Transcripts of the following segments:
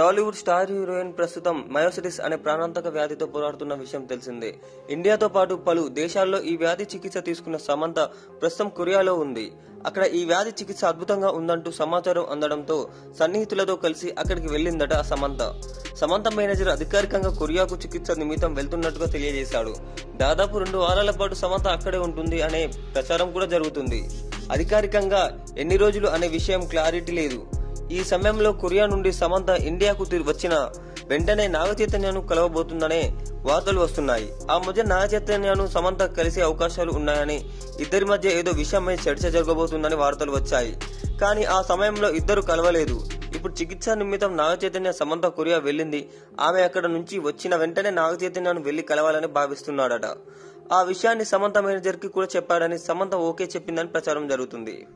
Tollywood star heroine ప్రస్తుతం myositis అనే ప్రాణాంతక వ్యాధితో పోరాడుతున్న విషయం తెలిసిందే. ఇండియాతో పాటు పలు దేశాల్లో ఈ వ్యాధి చికిత్స తీసుకున్న సమంత ప్రస్తుతం కొరియాలో ఉంది. అక్కడ ఈ వ్యాధి చికిత్స అద్భుతంగా ఉందంటూ సమాచారం అందడంతో సన్నిహితులతో కలిసి అక్కడికి వెళ్ళిందట సమంత. సమంత మేనేజర్ అధికారికంగా కొరియాకు చికిత్స నిమిత్తం వెళ్తున్నట్టుగా తెలియజేశాడు. దాదాపు రెండు వారాల పాటు సమంత అక్కడే ఉంటుంది అనే ప్రచారం కూడా జరుగుతుంది. అధికారికంగా ఎన్ని రోజులు అనే విషయం క్లారిటీ లేదు. ఈ సమయంలో కొరియా నుండి సమంత ఇండియాకు వచ్చిన వెంటనే నాగచైతన్యను కలవబోతుందనే వార్తలు వస్తున్నాయి. ఆ మధ్య నాగచైతన్యను సమంత కలిసే అవకాశాలు ఉన్నాయని ఇద్దరి మధ్య ఏదో విషయమై చర్చ జరగబోతుందని వార్తలు వచ్చాయి. కానీ ఆ సమయంలో ఇద్దరు కలవలేదు. ఇప్పుడు చికిత్స నిమిత్తం నాగచైతన్య సమంత కొరియా వెళ్ళింది. ఆమె అక్కడ నుంచి వచ్చిన వెంటనే నాగచైతన్యను వెళ్ళి కలవాలని భావిస్తున్నాడట. ఆ విషయాన్ని సమంత మేనేజర్కి కూడా చెప్పాడని సమంత ఓకే చెప్పిందని ప్రచారం జరుగుతుంది.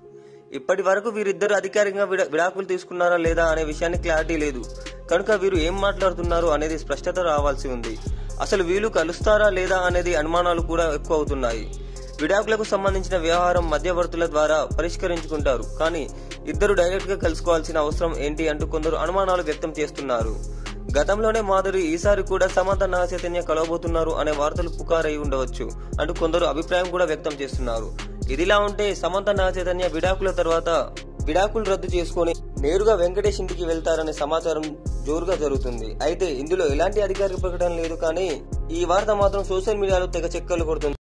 ఇప్పటి వరకు వీరిద్దరు అధికారికంగా విడా- విడాకులు తీసుకున్నారా లేదా అనే విషయాన్ని క్లారిటీ లేదు. కనుక వీరు ఏం మాట్లాడుతున్నారు అనేది స్పష్టత రావాల్సి ఉంది. అసలు వీళ్ళు కలుస్తారా లేదా అనేది అనుమానాలు కూడా ఎక్కువ అవుతున్నాయి విడాకులకు సంబంధించిన వ్యవహారం మధ్యవర్తుల ద్వారా పరిష్కరించుకుంటారు. కానీ ఇద్దరు డైరెక్ట్గా కలుసుకోవాల్సిన అవసరం ఏంటి అంటూ కొందరు అనుమానాలు వ్యక్తం చేస్తున్నారు. గతంలోనే మాధురి ఈసారి కూడా సమంత నాగచైతన్య కలవబోతున్నారు అనే వార్తలు పుకారై ఉండవచ్చు అంటూ కొందరు అభిప్రాయం కూడా వ్యక్తం చేస్తున్నారు. ఇదిలా ఉంటే సమంత నాగ చైతన్య విడాకుల తర్వాత విడాకులు రద్దు చేసుకుని నేరుగా వెంకటేష్ ఇంటికి వెళ్తారనే సమాచారం జోరుగా జరుగుతుంది. అయితే ఇందులో ఎలాంటి అధికారిక ప్రకటన లేదు కానీ ఈ వార్త మాత్రం సోషల్ మీడియాలో తెగ చెక్కలు కొడుతుంది.